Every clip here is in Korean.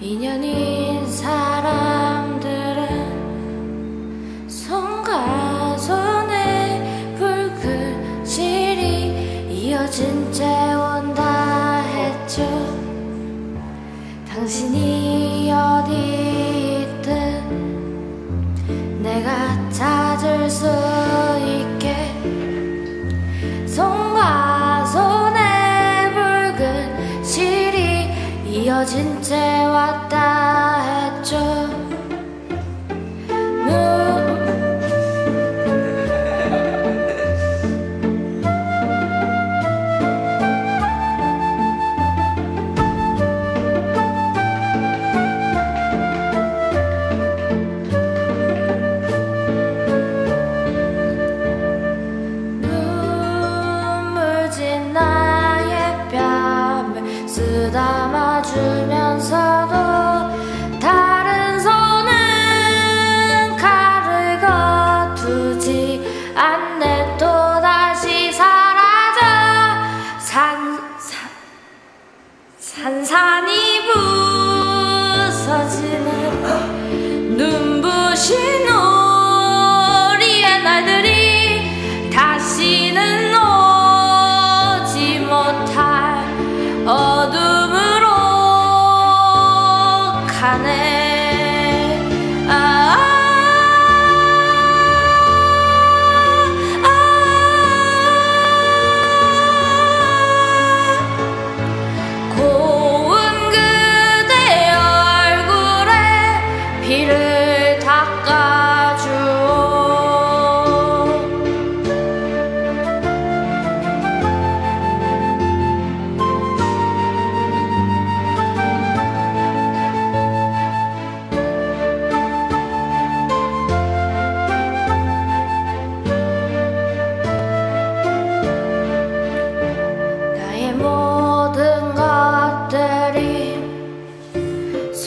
인연인 사람들은 손과 손에 붉은 실이 이어진 채 온다 했죠. 당신이 어디 이어진 채 왔다 했죠 산산이 부서지는 눈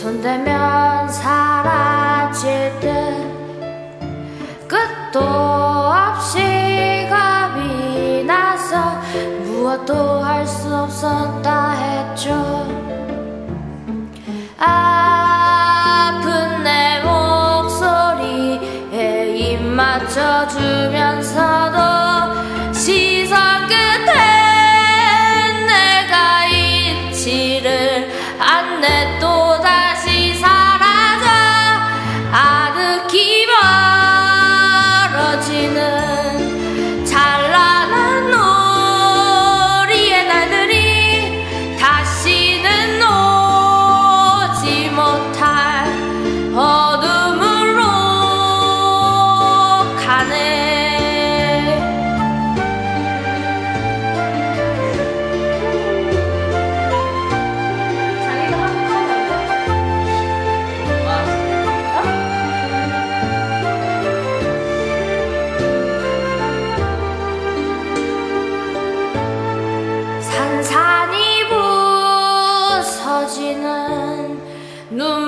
손대면 사라질 듯. 끝도 없이 겁이 나서 무엇도 할 수 없었다 했죠. 아픈 내 목소리에 입 맞춰주면서 지는 눈